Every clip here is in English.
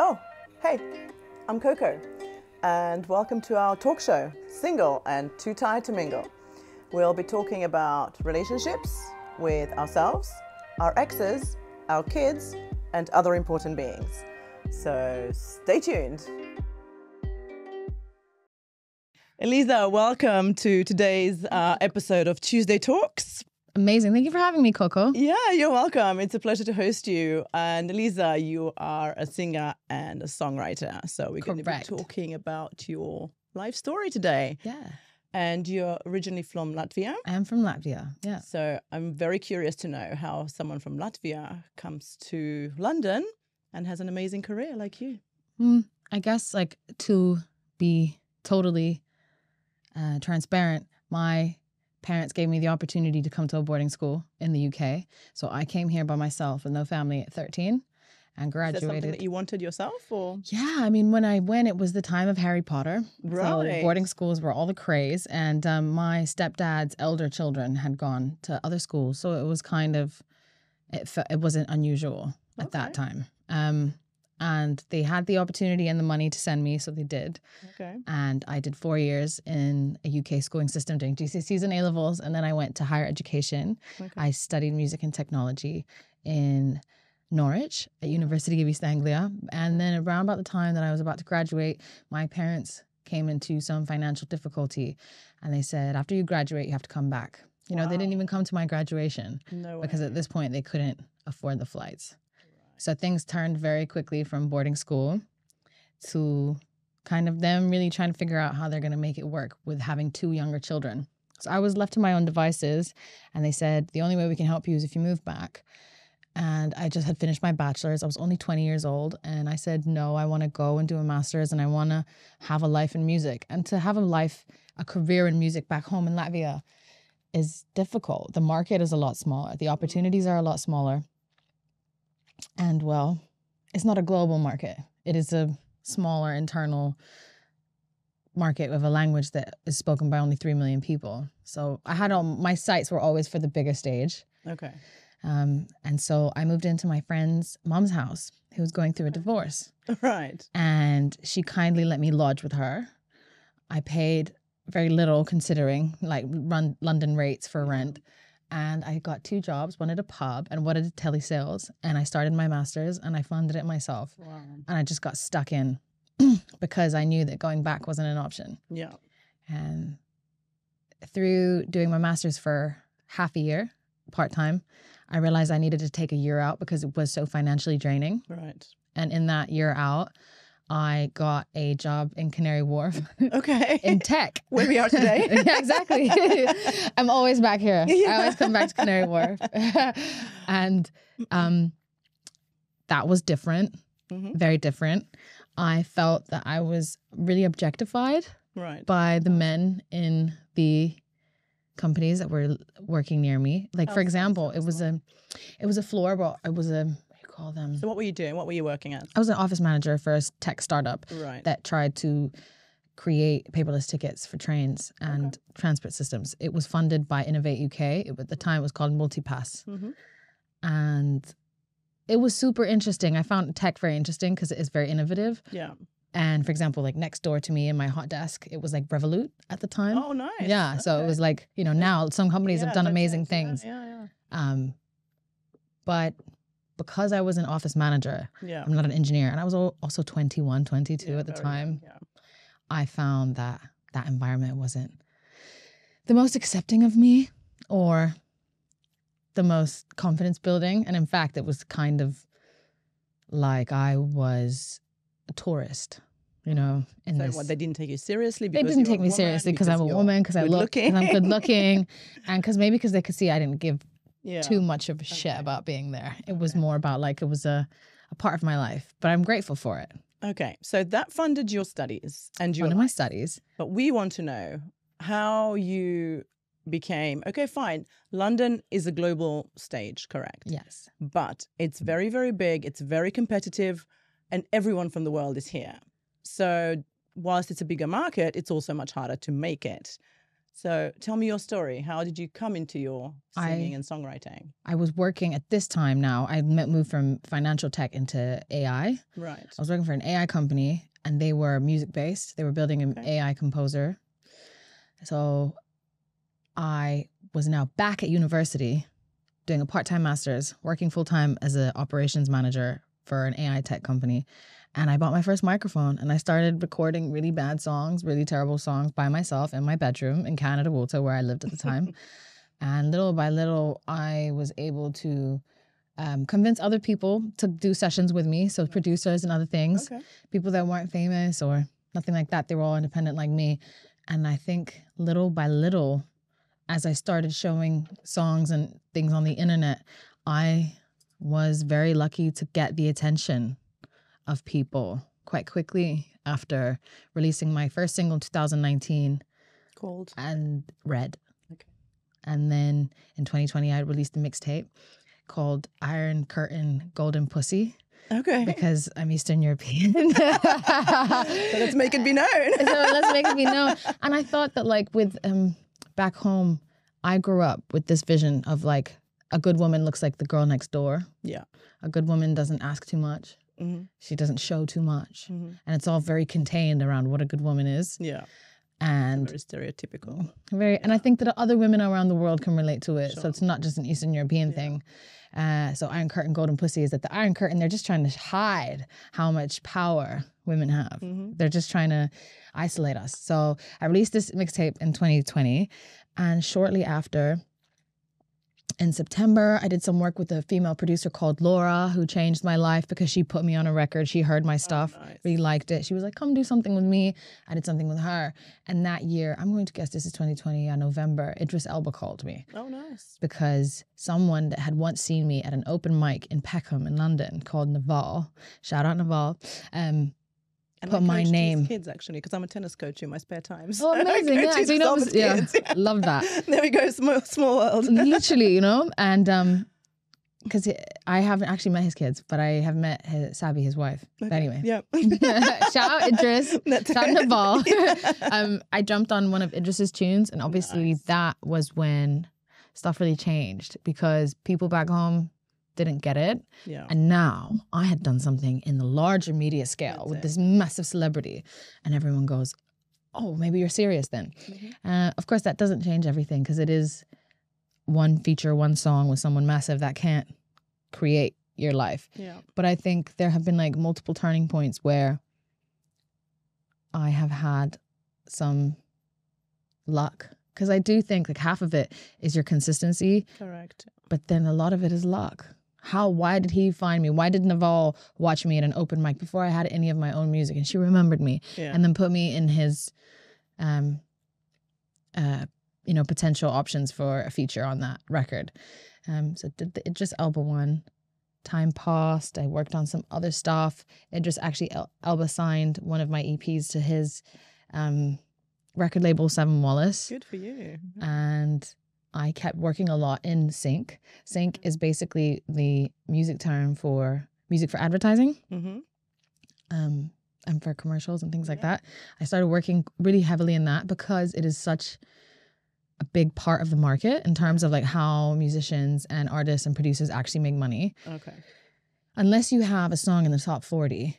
Oh, hey, I'm Coco, and welcome to our talk show, Single and Too Tired to Mingle. We'll be talking about relationships with ourselves, our exes, our kids, and other important beings. So stay tuned. Eliza, welcome to today's uh, episode of Tuesday Talks. Amazing. Thank you for having me, Coco. Yeah, you're welcome. It's a pleasure to host you. And Lisa, you are a singer and a songwriter. So we're going to be talking about your life story today. Yeah. And you're originally from Latvia. I am from Latvia. Yeah. So I'm very curious to know how someone from Latvia comes to London and has an amazing career like you. Mm, I guess, like, to be totally uh, transparent, my parents gave me the opportunity to come to a boarding school in the UK. So I came here by myself with no family at 13 and Is that something that you wanted yourself or? Yeah, I mean, when I went, it was the time of Harry Potter. Right. So boarding schools were all the craze, and um, my stepdad's elder children had gone to other schools, so it was kind of, it it wasn't unusual at that time. Um, and they had the opportunity and the money to send me, so they did. Okay. And I did four years in a UK schooling system doing GCSEs and A levels, and then I went to higher education. okay. I studied music and technology in Norwich at University of East Anglia. And then around about the time that I was about to graduate, my parents came into some financial difficulty and they said, after you graduate, you have to come back. You know, they didn't even come to my graduation no because at this point they couldn't afford the flights. So things turned very quickly from boarding school to kind of them really trying to figure out how they're going to make it work with having two younger children. So I was left to my own devices, and they said the only way we can help you is if you move back. And I just had finished my bachelor's. I was only 20 years old. And I said, no, I want to go and do a master's and I want to have a life in music. And to have a life, a career in music back home in Latvia is difficult. The market is a lot smaller, the opportunities are a lot smaller. And well, it's not a global market, it is a smaller internal market with a language that is spoken by only 3 million people. So I had all my sights were always for the bigger stage. Okay. Um, and so I moved into my friend's mom's house who was going through a divorce. Right. And she kindly let me lodge with her. I paid very little considering like run London rates for rent. And I got two jobs, one at a pub and one at a telesales. And I started my master's and I funded it myself. Wow. And I just got stuck in because I knew that going back wasn't an option. Yeah. And through doing my master's for half a year, part time, I realized I needed to take a year out because it was so financially draining. Right. And in that year out, I got a job in Canary Wharf Okay. in tech. Where we are today. yeah, exactly. I'm always back here. Yeah. I always come back to Canary Wharf. and um, that was different, Mhm. very different. I felt that I was really objectified Right. by the men in the companies that were working near me. Like How for example, it was a it was a floor, but it was a what do you call them? So what were you doing? What were you working at? I was an office manager for a tech startup Right. that tried to create paperless tickets for trains and transport systems. It was funded by Innovate UK. It, at the time, it was called Multipass, Mhm. and it was super interesting. I found tech very interesting because it is very innovative. Yeah. And for example, like next door to me in my hot desk, it was like Revolut at the time. Oh, nice. Yeah, so it was like you know now some companies Yeah, have done amazing things. Yeah, yeah. Um, but because I was an office manager, Yeah. I'm not an engineer, and I was also 21, 22 Yeah, at the time. Yeah. I found that that environment wasn't the most accepting of me or the most confidence building. And in fact, it was kind of like I was a tourist, you know, in So this. what, they didn't take you seriously they didn't take me woman, seriously because I'm a woman, because I look, because I'm good looking, and because maybe because they could see I didn't give Yeah. too much of a shit about being there. It was more about like it was a, a part of my life, but I'm grateful for it. Okay. So that funded your studies and your One of my studies. But we want to know how you became okay, fine. London is a global stage, correct? Yes. But it's very, very big, it's very competitive, and everyone from the world is here. So whilst it's a bigger market, it's also much harder to make it. So tell me your story. How did you come into your singing I- and songwriting? I was working at this time now. I moved from financial tech into AI. Right. I was working for an AI company and they were music based. They were building an Okay. AI composer. So I was now back at university doing a part time master's, working full time as an operations manager for an AI tech company. And I bought my first microphone and I started recording really bad songs, really terrible songs by myself in my bedroom in Canada Water, where I lived at the time. and little by little, I was able to um, convince other people to do sessions with me. So producers and other things Okay. people that weren't famous or nothing like that. They were all independent like me. And I think little by little, as I started showing songs and things on the internet, I was very lucky to get the attention of people quite quickly after releasing my first single in 2019 Called. and Red. Okay. And then in 2020, I released a mixtape called Iron Curtain Golden Pussy Okay. because I'm Eastern European. so let's make it be known. so let's make it be known. And I thought that like with um back home, I grew up with this vision of like a good woman looks like the girl next door. Yeah. A good woman doesn't ask too much. Hmm She doesn't show too much. hmm And it's all very contained around what a good woman is. Yeah. And Very stereotypical. very and I think that other women around the world can relate to it. So it's not just an Eastern European Yeah. thing. Uh, so Iron Curtain Golden Pussy is that the Iron Curtain, they're just trying to hide how much power women have. hmm They're just trying to isolate us. So I released this mixtape in 2020. And shortly after, in September, I did some work with a female producer called Laura, who changed my life because she put me on a record. She heard my stuff, Oh, nice. really liked it. She was like, come do something with me. I did something with her. And that year, I'm going to guess this is 2020, yeah, November, Idris Elba called me Oh, nice. because someone that had once seen me at an open mic in Peckham in London called Naval, shout out Naval, um, And Put my name. kids actually because I'm a tennis coach in my spare time. Oh, so I amazing! Yeah, so you know, yeah, kids. love that. There we go, small, small world. Literally, you know, and um, because I haven't actually met his kids, but I have met his, Sabi, his wife. But anyway, Yep. shout out Idris, That's shout out. Naval. Yeah. um, I jumped on one of Idris's tunes, and obviously Nice. that was when stuff really changed because people back home didn't get it. yeah. And now I had done something in the larger media scale That's with it. this massive celebrity, and everyone goes, "Oh, maybe you're serious then." Mhm. Uh, of course, that doesn't change everything because it is one feature, one song with someone massive that can't create your life. Yeah. But I think there have been like multiple turning points where I have had some luck because I do think like half of it is your consistency Correct. but then a lot of it is luck. How? Why did he find me? Why did Naval watch me at an open mic before I had any of my own music? And she remembered me Yeah. and then put me in his, um, uh, you know, potential options for a feature on that record. Um, so did the Idris Elba one. Time passed. I worked on some other stuff. Idris actually El- Elba signed one of my EPs to his um, record label, Seven Wallace Good for you. and I kept working a lot in sync. Sync is basically the music term for music for advertising Mm-hmm. um, and for commercials and things like Yeah. that. I started working really heavily in that because it is such a big part of the market in terms of like how musicians and artists and producers actually make money. Okay. Unless you have a song in the top 40,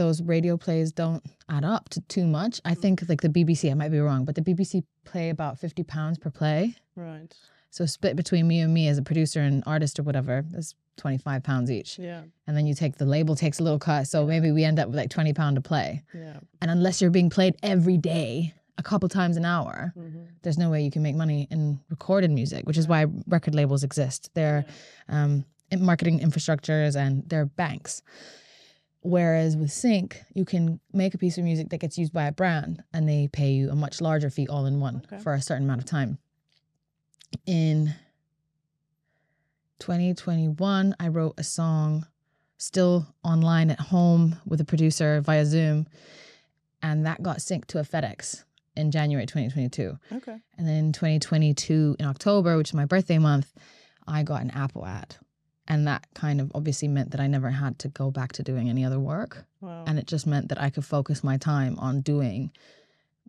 those radio plays don't add up to too much. I think like the BBC, I might be wrong, but the BBC play about 50 pounds per play. Right. So split between me and me as a producer and artist or whatever is 25 pounds each. Yeah. And then you take the label takes a little cut. So maybe we end up with like 20 pound a play. Yeah. And unless you're being played every day, a couple times an hour, Mm-hmm. there's no way you can make money in recorded music, which is why record labels exist. They're um, marketing infrastructures and they're banks. Whereas with Sync, you can make a piece of music that gets used by a brand and they pay you a much larger fee all in one Okay. for a certain amount of time. In 2021, I wrote a song still online at home with a producer via Zoom, and that got synced to a FedEx in January 2022. Okay. And then in 2022, in October, which is my birthday month, I got an Apple ad. And that kind of obviously meant that I never had to go back to doing any other work. Wow. And it just meant that I could focus my time on doing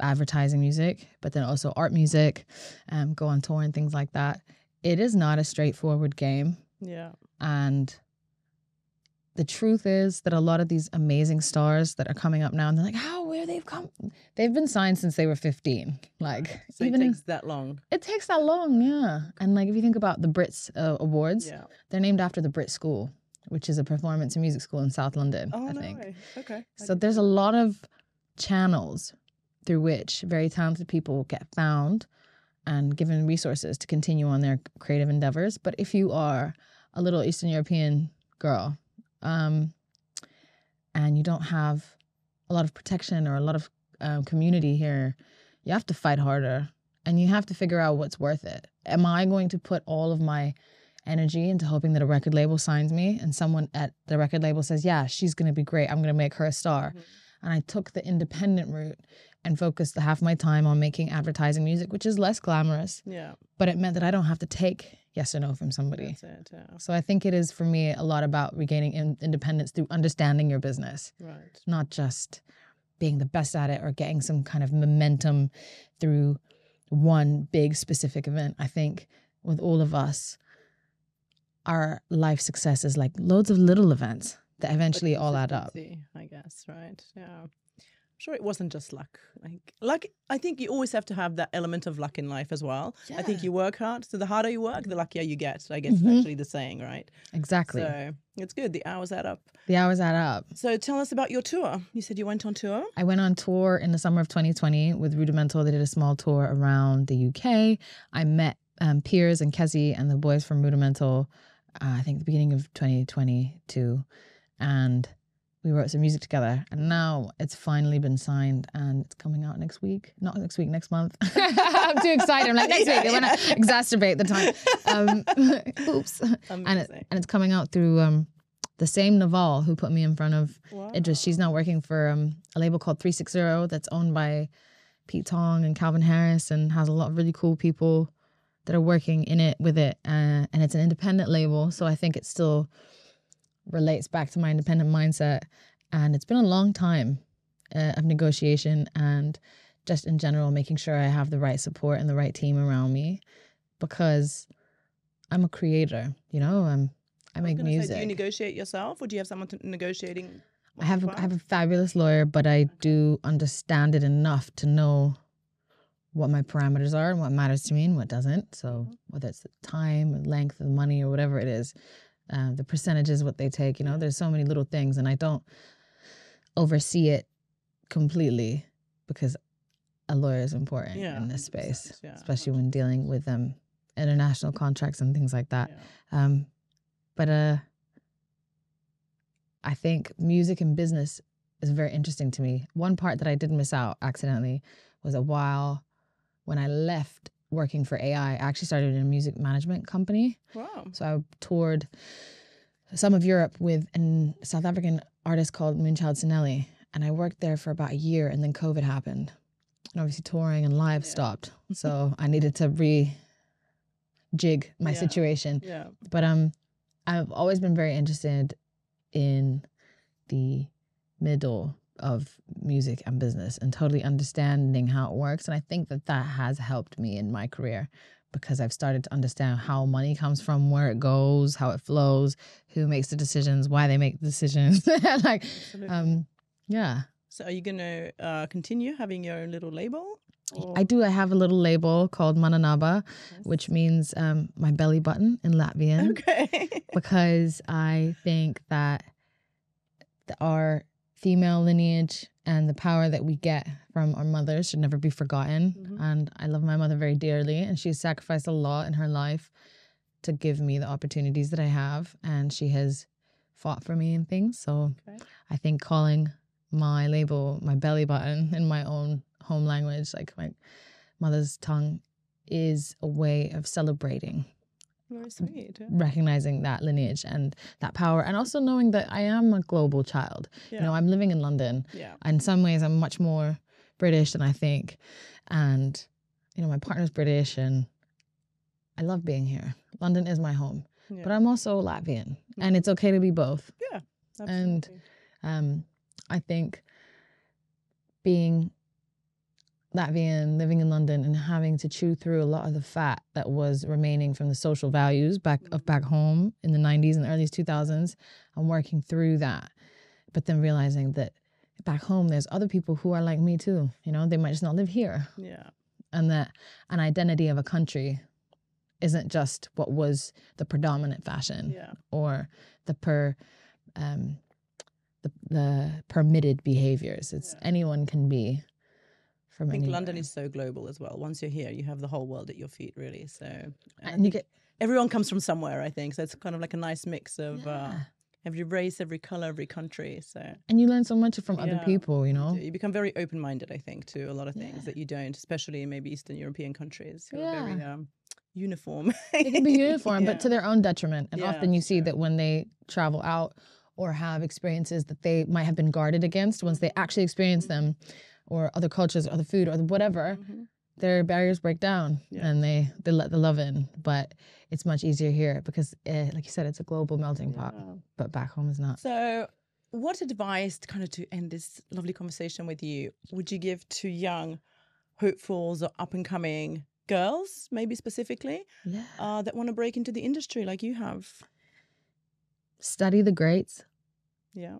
advertising music, but then also art music, um, go on tour and things like that. It is not a straightforward game. Yeah. And the truth is that a lot of these amazing stars that are coming up now, and they're like, how, where they've come, they've been signed since they were 15. Like, So even it takes that long. it takes that long, yeah. And like, if you think about the Brits uh, Awards, Yeah. they're named after the Brit School, which is a performance and music school in South London, Oh I no think. way. Okay. So there's a lot of channels through which very talented people get found and given resources to continue on their creative endeavors. But if you are a little Eastern European girl, um, and you don't have a lot of protection or a lot of um, community here, you have to fight harder and you have to figure out what's worth it. Am I going to put all of my energy into hoping that a record label signs me and someone at the record label says, Yeah, she's going to be great. I'm going to make her a star. Mhm. And I took the independent route and focused half my time on making advertising music, which is less glamorous, Yeah. but it meant that I don't have to take yes or no from somebody. It. Yeah. So I think it is for me a lot about regaining in- independence through understanding your business, Right. not just being the best at it or getting some kind of momentum through one big specific event. I think with all of us, our life success is like loads of little events that eventually all add up. I guess. Right. Yeah. Sure it wasn't just luck. Like luck. I think you always have to have that element of luck in life as well. I think you work hard. So the harder you work, the luckier you get. I guess Mhm. it's actually the saying, right? Exactly. So it's good. The hours add up. the hours add up. So tell us about your tour. You said you went on tour. I went on tour in the summer of 2020 with Rudimental. They did a small tour around the UK. I met um, Piers and Kesi and the boys from Rudimental, uh, I think the beginning of 2022. And we wrote some music together. And now it's finally been signed and it's coming out next week. Not next week, next month. I'm too excited. I'm like, next Yeah, week. I want yeah. to exacerbate the time. Um, oops. And, it, Amazing. and it's coming out through um, the same Naval who put me in front of Wow. Idris. She's now working for um, a label called 360 that's owned by Pete Tong and Calvin Harris and has a lot of really cool people that are working in it with it. Uh, and it's an independent label. So I think it's still relates back to my independent mindset. And it's been a long time uh, of negotiation and just in general making sure I have the right support and the right team around me because I'm a creator, you know, I'm, I was make gonna say, music. do you negotiate yourself, or do you have someone negotiating? I have a, I have a fabulous lawyer, but I do understand it enough to know what my parameters are and what matters to me and what doesn't. So whether it's the time, length, the money, or whatever it is, uh, the percentages, what they take. You know, there's so many little things, and I don't oversee it completely because a lawyer is important Yeah, in this space, yeah, especially when dealing with um, international contracts and things like that. Yeah. Um, but uh, I think music and business is very interesting to me. One part that I did miss out accidentally was a while when I left working for AI. I actually started in a music management company. Wow. So I toured some of Europe with a South African artist called Moonchild Sanelly. And I worked there for about a year and then COVID happened. And obviously touring and live Yeah. stopped. So I needed to re jig my Yeah. situation. Yeah. But um I've always been very interested in the middle of music and business and totally understanding how it works and I think that that has helped me in my career because I've started to understand how money comes from, where it goes, how it flows, who makes the decisions, why they make the decisions. like um yeah. so, are you going to uh, continue having your own little label? or- I do I have a little label called Mananaba Yes. which means um my belly button in Latvian. Okay. because I think that th- our female lineage and the power that we get from our mothers should never be forgotten. Mhm. And I love my mother very dearly, and she's sacrificed a lot in her life to give me the opportunities that I have, and she has fought for me and things. So Okay. I think calling my label my belly button in my own home language, like my mother's tongue, is a way of celebrating Very sweet. Yeah. recognizing that lineage and that power and also knowing that I am a global child. Yeah. You know, I'm living in London. yeah. In some ways I'm much more British than I think. And you know, my partner's British and I love being here. London is my home. yeah. But I'm also Latvian and it's okay to be both. and- Absolutely. Um I think being that being living in London and having to chew through a lot of the fat that was remaining from the social values back of back home in the 90s and early 2000s and working through that but then realizing that back home there's other people who are like me too you know they might just not live here. Yeah. and that an identity of a country isn't just what was the predominant fashion Yeah. or the per um the, the permitted behaviors. It's anyone can be from I think anywhere. London is so global as well. Once you're here, you have the whole world at your feet, really. So and you get everyone comes from somewhere, I think. So it's kind of like a nice mix of uh, every race, every color, every country. So and you learn so much from other people you know you become very open minded, I think, to a lot of things Yeah. that you don't, especially in maybe Eastern European countries who are very Yeah. um, uniform. they can be uniform Yeah. but to their own detriment and Yeah, often you see that when they travel out or have experiences that they might have been guarded against once they actually experience them or other cultures or the food or whatever Mhm. their barriers break down Yeah. and they they let the love in but it's much easier here because eh, like you said it's a global melting pot but back home is not So, what advice, kind of to end this lovely conversation with you, would you give to young hopefuls or up and coming girls, maybe specifically, yeah uh, that want to break into the industry like you have? study the greats Yeah.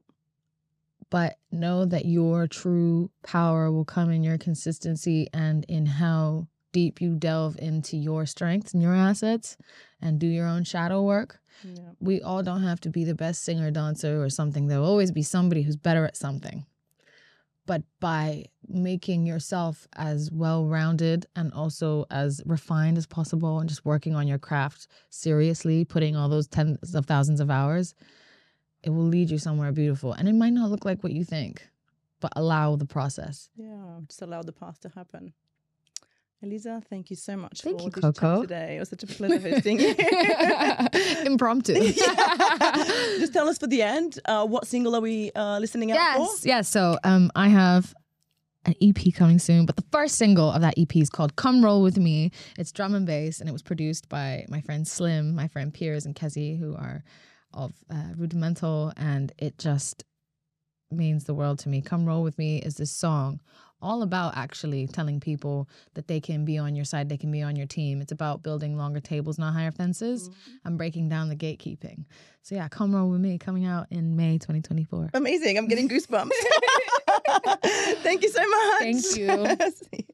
But know that your true power will come in your consistency and in how deep you delve into your strengths and your assets and do your own shadow work. Yeah. We all don't have to be the best singer, dancer, or something. There'll always be somebody who's better at something. But by making yourself as well rounded and also as refined as possible and just working on your craft seriously, putting all those tens of thousands of hours, it will lead you somewhere beautiful. And it might not look like what you think, but allow the process. Yeah. Just allow the path to happen. Eliza, thank you so much Thank for you, this Coco. today. It was such a pleasure hosting you. Impromptu. Yeah. Just tell us for the end, uh, what single are we uh, listening out Yes, yes. So um, I have an EP coming soon, but the first single of that EP is called "Come Roll with Me." It's drum and bass, and it was produced by my friend Slim, my friend Piers, and Kesi, who are of uh, Rudimental, and it just means the world to me. "Come Roll with Me" is this song all about actually telling people that they can be on your side, they can be on your team. It's about building longer tables, not higher fences, and breaking down the gatekeeping. So yeah, "Come Roll with Me" coming out in May 2024. Amazing. I'm getting goosebumps. Thank you so much. Thank you.